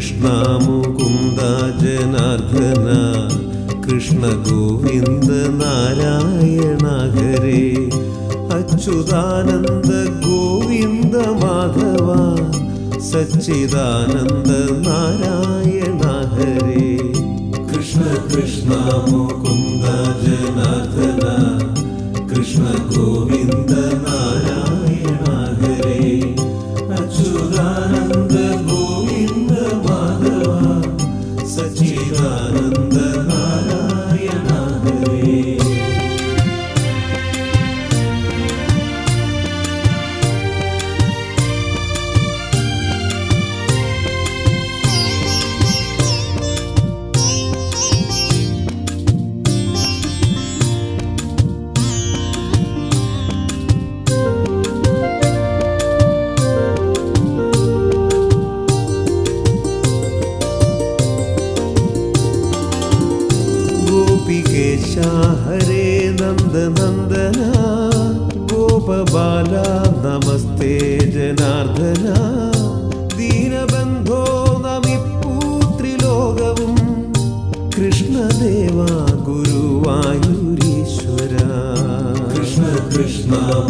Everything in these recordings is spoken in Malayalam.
कृष्णामु कुन्द जनार्दना कृष्ण गोविन्द नारायणागरे अच्युदानन्द गोविन्द माधव सच्चिदानन्द नारायणागरे कृष्ण कृष्णामु कुन्द जनार्दना कृष्ण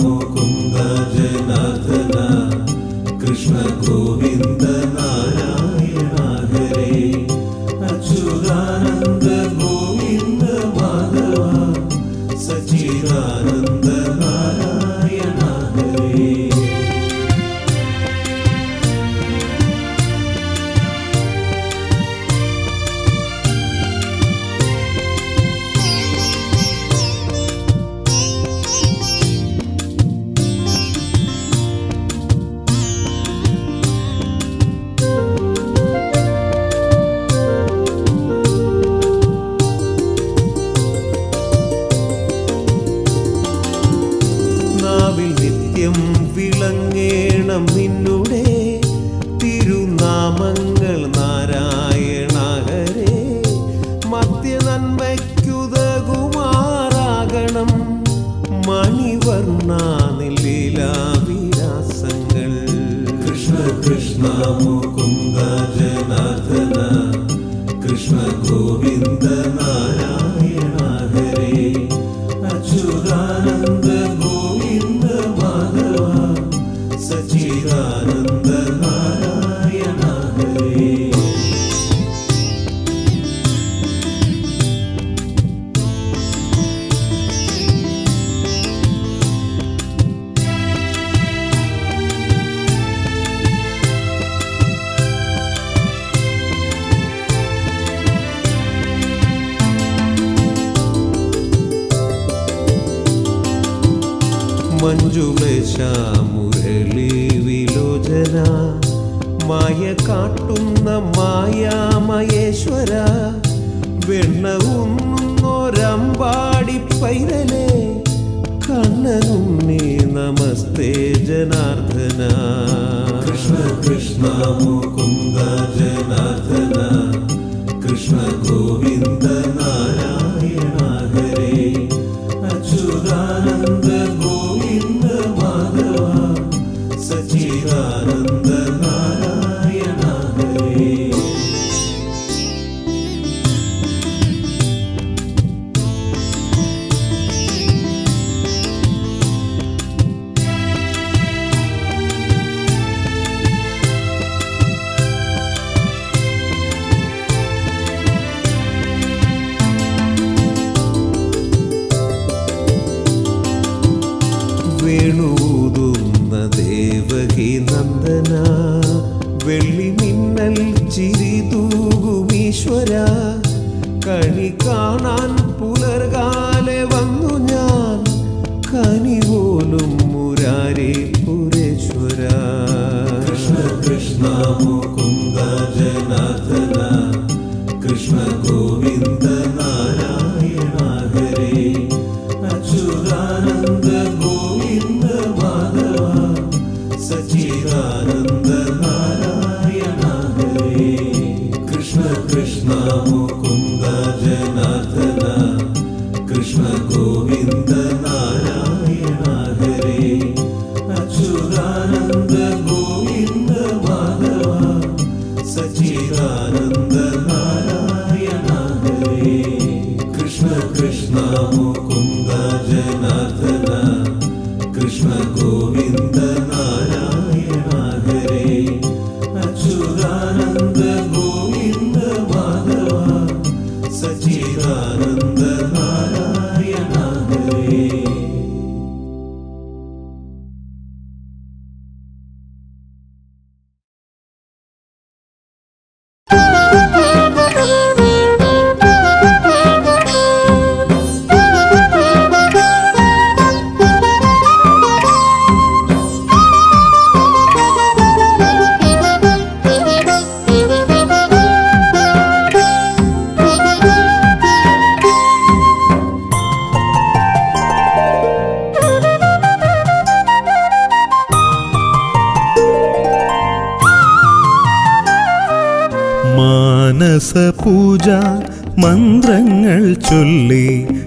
मुकुन्द जय നന്മയ്ക്കുതകുമാറാകണം. മണിവർണ കൃഷ്ണ കൃഷ്ണ മുകുന്ദ ജനാർദ്ദന. കൃഷ്ണ ഗോവിന്ദ നാരായണ ഹരേ. അച്യുതാനന്ദ ഗോവിന്ദ മാധവ. സച്ചിദാനന്ദ नमस्ते जनार्दन। कृष्ण कृष्ण मुकुन्द जनार्दन। कृष्ण गोविन्द गोविन्दनारायणागरे अचुरानन्द നന്ദന വെള്ളി മിന്നൽ ചിരി തൂകുമീശ്വര കണി കാണാൻ പുലർകാലെ വന്നു ഞാൻ. കനി പോലും മുരാരേ പുരേശ്വര. കൃഷ്ണ കൃഷ്ണ കൃഷ്ണ ഗോവിന്ദ ङ्ग जनाद कृष्ण गोविन्दनारायण हरे अचुदानन्द गोविन्द माध सचिदानन्द नारायणा हरे कृष्ण कृष्ण कुङ्ग जयनाथ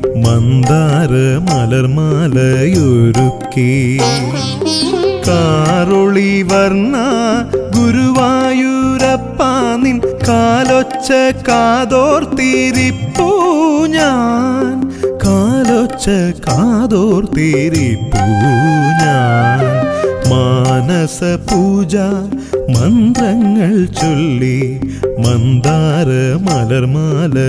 മന്ദാര മലർമാലയൊരുക്കി. കാറൊളി വർണ ഗുരുവായൂരപ്പ നിൻ കാലൊച്ച കാതോർത്തിരിപ്പൂ ഞാൻ. കാലൊച്ച കാതോർത്തിരിപ്പൂ ഞാൻ. മാനസ പൂജ മന്ത്രങ്ങൾ ചൊല്ലി മന്ദാര മലർമാലയൊരുക്കി.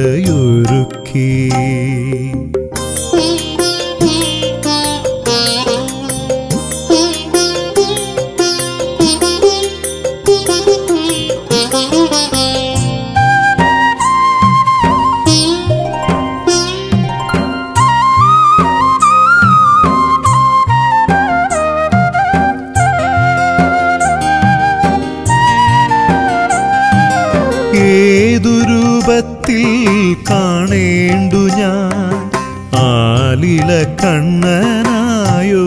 രൂപത്തിൽ കാണേണ്ടു ഞാൻ ആലില കണ്ണനായോ?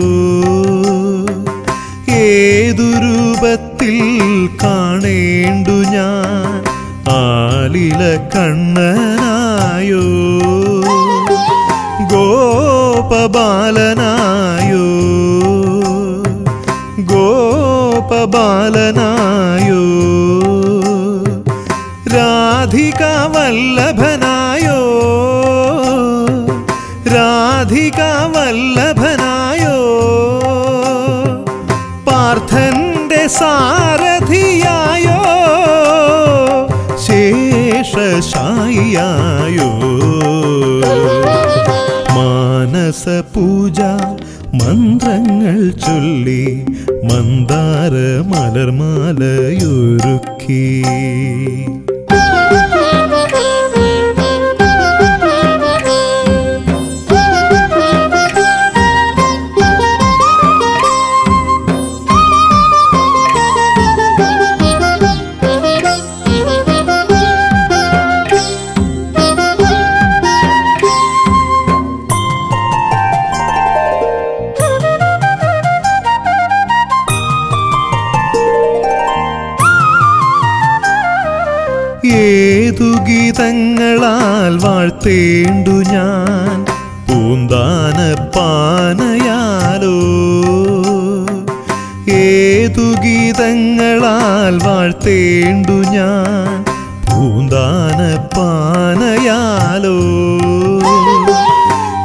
ഏതു രൂപത്തിൽ കാണേണ്ടു ഞാൻ ആലില കണ്ണനായോ? ഗോപബാലനായോ? ഗോപബാലനായോ വല്ലഭനായോ? രാധിക വല്ലഭനായോ? പാർത്ഥന്റെ സാരഥിയായോ? ശേഷശായിയായോ? മാനസ പൂജ മന്ത്രങ്ങൾ ചൊല്ലി മന്ദാര മലർമാലയൊരുക്കി 呜呜呜呜。വാഴ്ത്തേണ്ടു ഞാൻ. പൂന്താന പാനയാലോ. ഏതു ഗീതങ്ങളാൽ വാഴ്ത്തേണ്ടു ഞാൻ. പൂന്താന പാനയാലോ.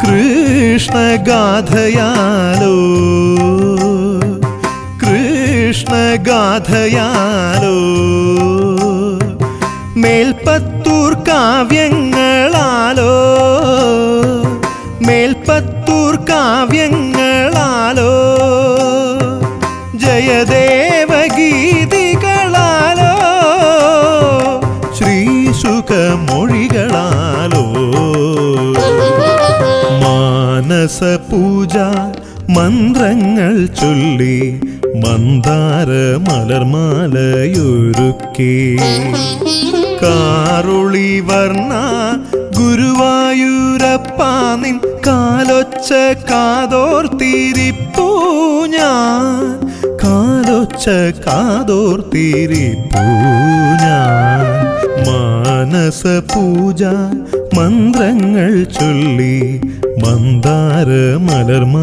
കൃഷ്ണഗാഥയാലോ. കൃഷ്ണഗാഥയാലോ. മേൽപ്പത്തൂർ കാവ്യങ്ങളാലോ മേൽപ്പത്തൂർ കാവ്യങ്ങളാലോ ജയദേവ ഗീതികളാലോ ശ്രീസുഖമൊഴികളാലോ. മാനസ പൂജ മന്ത്രങ്ങൾ ചൊല്ലി മന്ദാര മലർമാലയൊരുക്കി. കാറുളി വർണ ഗുരുവായൂരപ്പാനിൻ കാലൊച്ച കാതോർത്തിരിപ്പൂ ഞാൻ. കാലൊച്ച കാതോർത്തിരിപ്പൂ ഞാൻ. മാനസ പൂജ മന്ത്രങ്ങൾ ചൊല്ലി മന്ദാര മലർമാലയൊരുക്കി.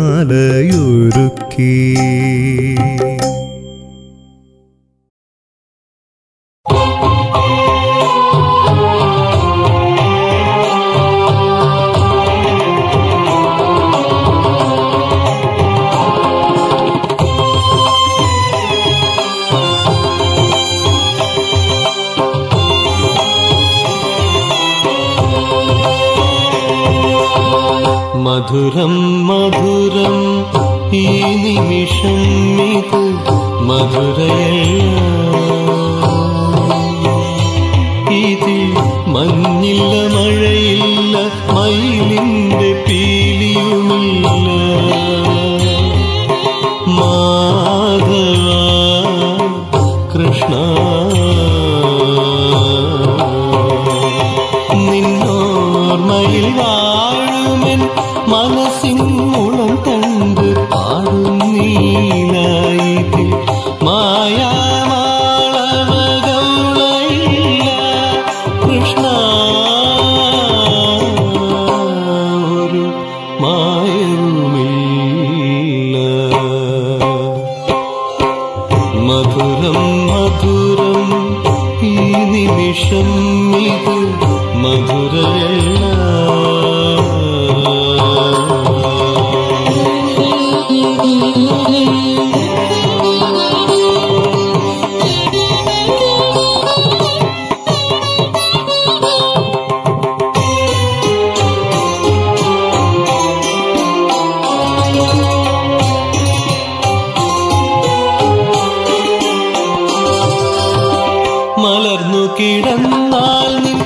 കിടന്നാൽ നിൻ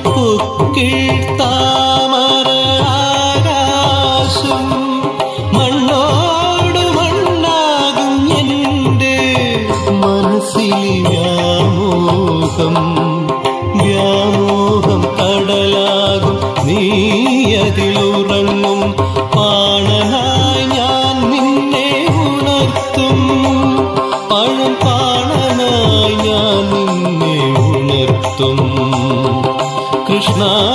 那。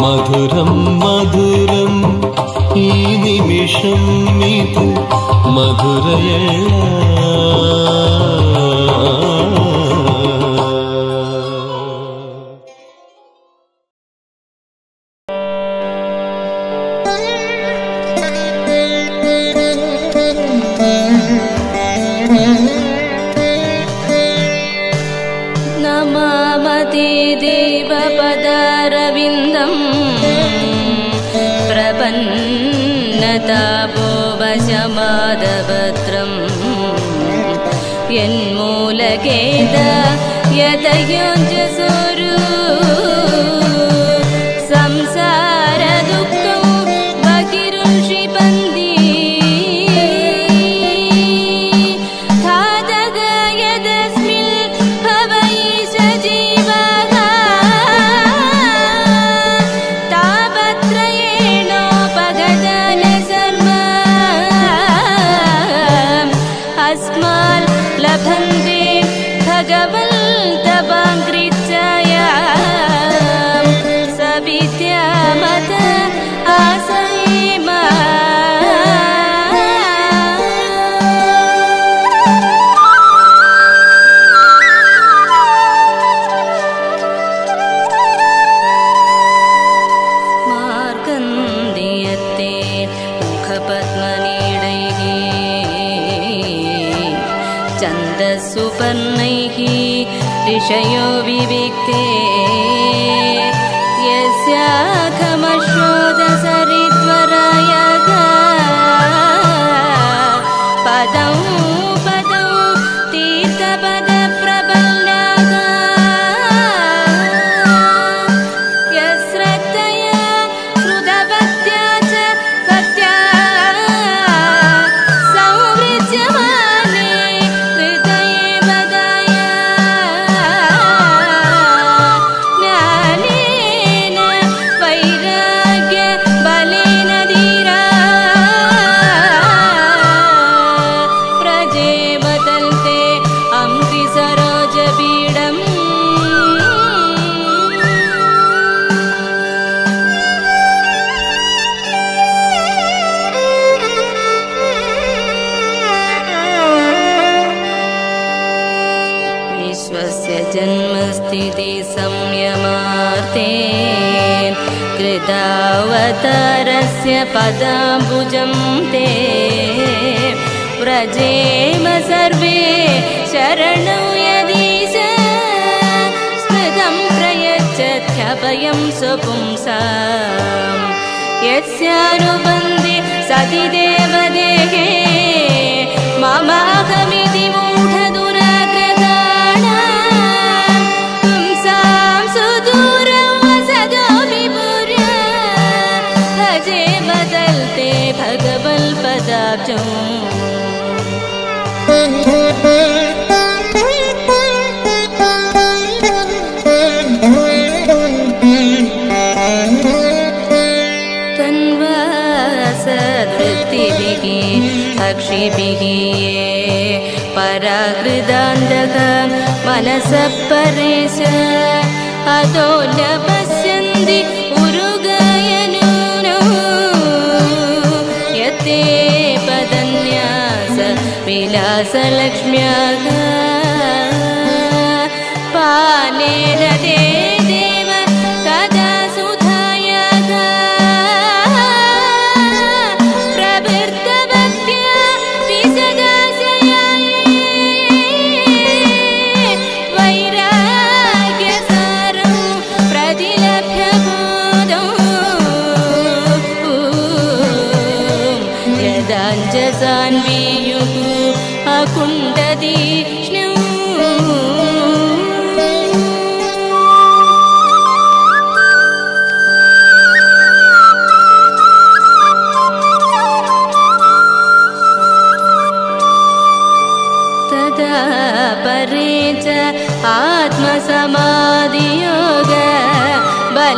मधुरं मधुरम् ई निमिषं मितु मधुरय। व्रजेम सर्वे शरणौ यदीश। स्मृतं प्रयच्छत्यभयं स्वपुंसाम् यस्यानुबन्धे सति देवदेहे पराहृदान्तक मनसः परेश। अतो न पश्यन्ति उरुगायनूनो यते पदन्यास विलासलक्ष्म्याः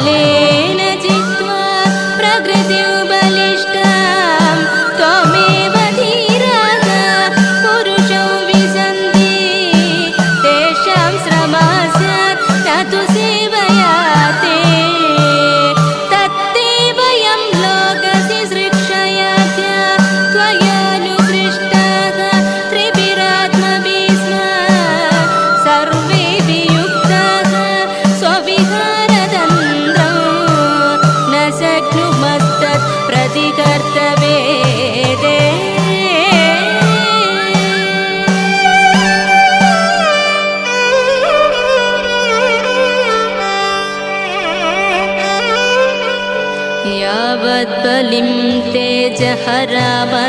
ले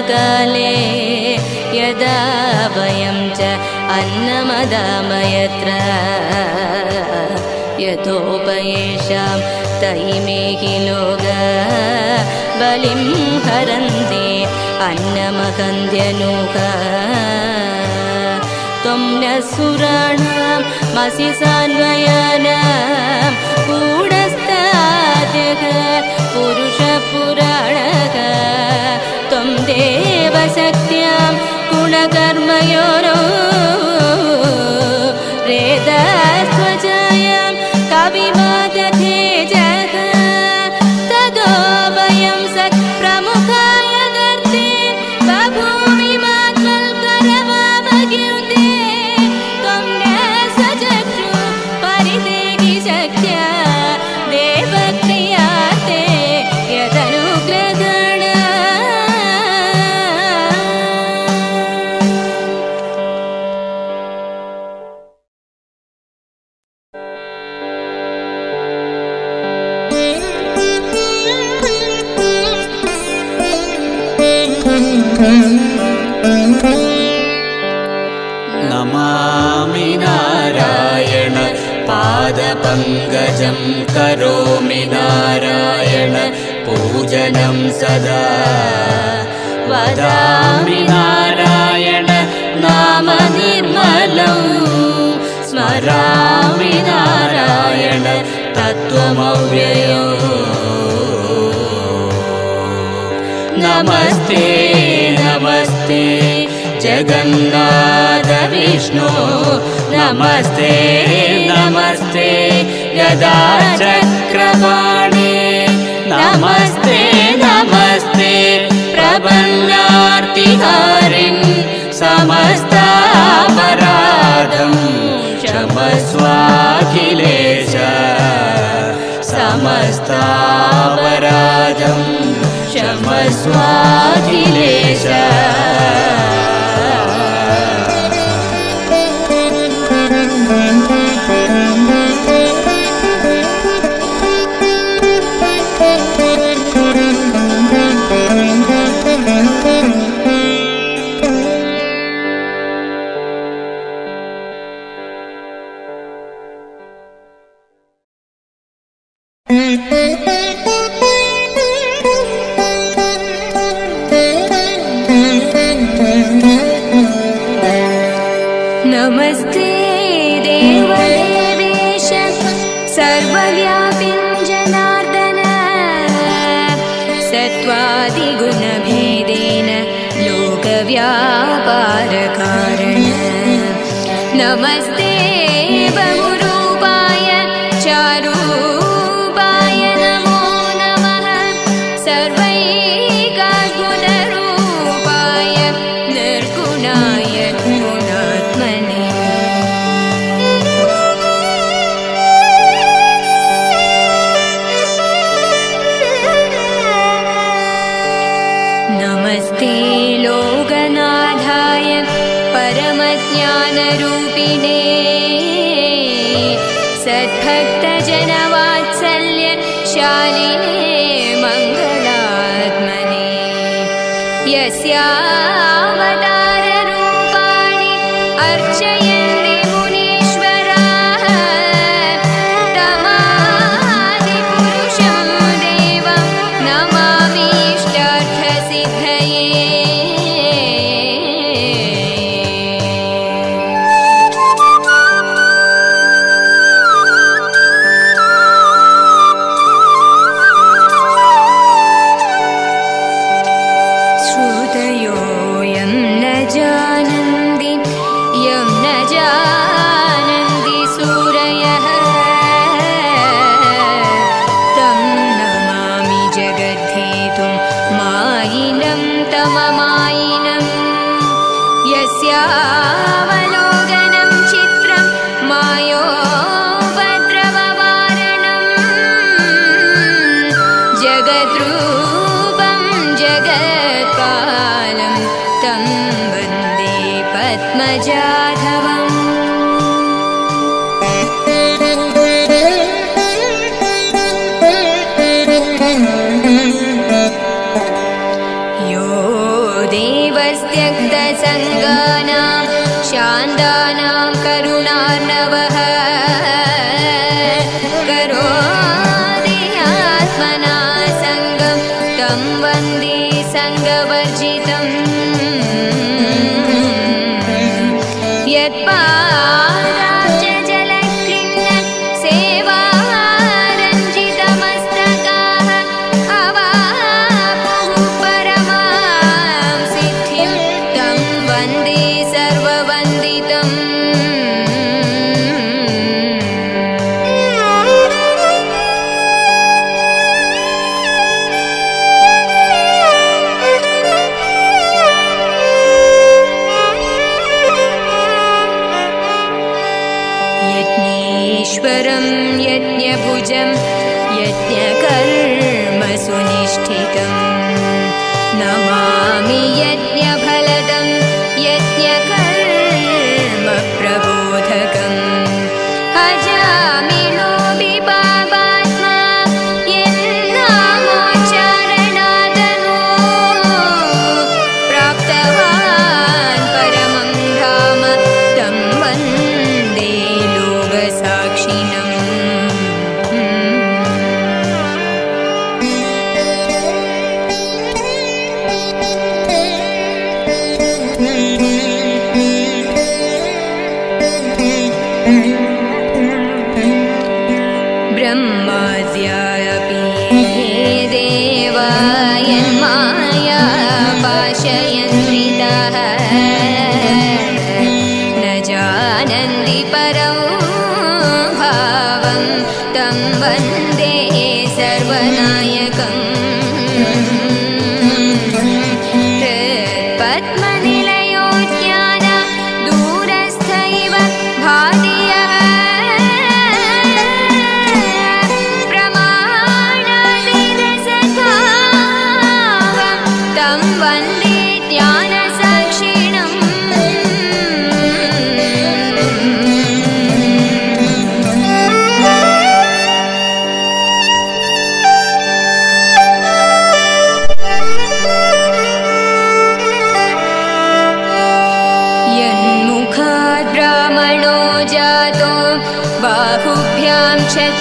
हरामकाले यदा वयं च अन्नमदामयत्र। यतोपयेषां तैमेहि लोग बलिं हरन्ति अन्नमकन्द्यनुग त्वं न सुराणां मसि सान्वयानां पुरुषपुराणः त्वं देवशक्त्यं गुणकर्मयोरो। रेदास्त्वजायं कविमाद राजं क्षमस्वाखिलेश। सत्त्वादिगुणभेदेन लोकव्यापारकारण। नमस्ते yeah. नव यज्ञकर्मसुनिष्ठितं नमामि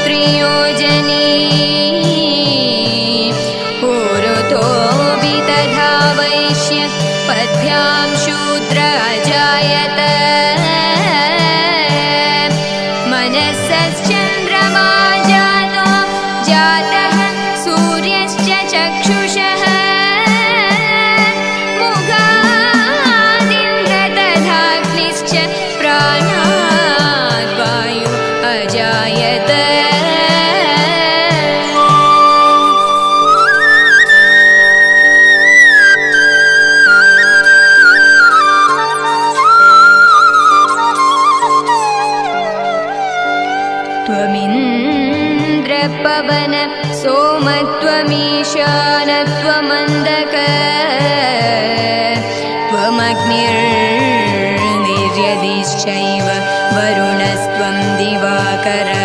प्रयोजनी। वरुणस्त्वं दिवाकरः